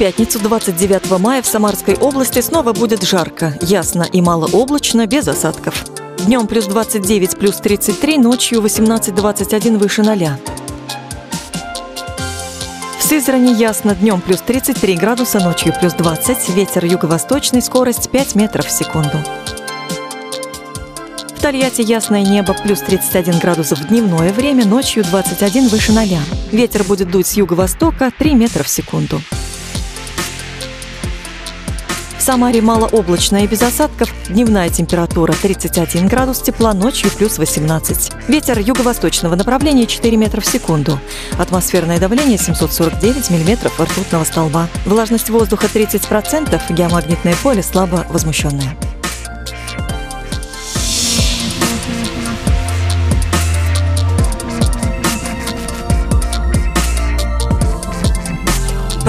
пятницу, 29 мая, в Самарской области снова будет жарко, ясно и малооблачно, без осадков. Днем плюс 29, плюс 33, ночью 18-21 выше ноля. В Сызрани ясно, днем плюс 33 градуса, ночью плюс 20, ветер юго-восточный, скорость 5 метров в секунду. В Тольятти ясное небо, плюс 31 градусов в дневное время, ночью 21 выше ноля. Ветер будет дуть с юго-востока 3 метра в секунду. Самаре малооблачно и без осадков. Дневная температура 31 градус тепла, ночью плюс 18. Ветер юго-восточного направления 4 метра в секунду. Атмосферное давление 749 миллиметров ртутного столба. Влажность воздуха 30%, геомагнитное поле слабо возмущенное.